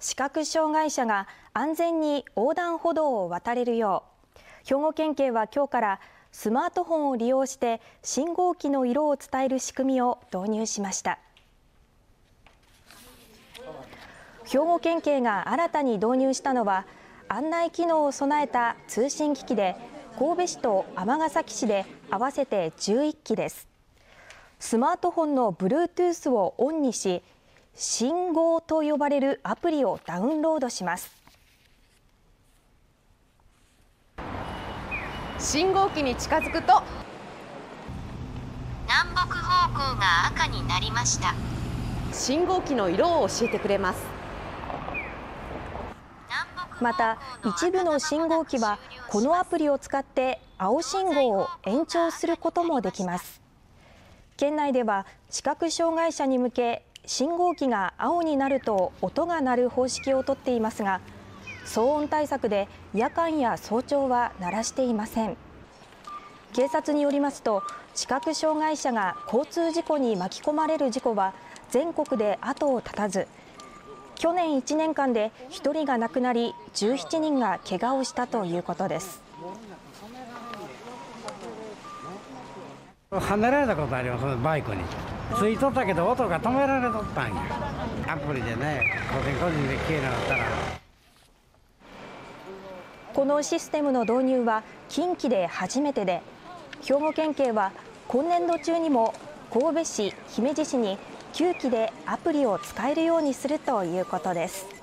視覚障害者が安全に横断歩道を渡れるよう。兵庫県警は今日からスマートフォンを利用して信号機の色を伝える仕組みを導入しました。兵庫県警が新たに導入したのは案内機能を備えた通信機器で神戸市と尼崎市で合わせて11機です。スマートフォンの Bluetooth をオンにし信号と呼ばれるアプリをダウンロードします。信号機に近づくと南北方向が赤になりました。信号機の色を教えてくれます。また一部の信号機はこのアプリを使って青信号を延長することもできます。県内では視覚障害者に向け信号機が青になると音が鳴る方式をとっていますが騒音対策で夜間や早朝は鳴らしていません。警察によりますと視覚障害者が交通事故に巻き込まれる事故は全国で後を絶たず去年1年間で1人が亡くなり17人が怪我をしたということです。はねられたことありますバイクに。ついとったけど音が止められとったんやアプリでね個人個人で消えなかったらこのシステムの導入は近畿で初めてで兵庫県警は今年度中にも神戸市、姫路市に9機でアプリを使えるようにするということです。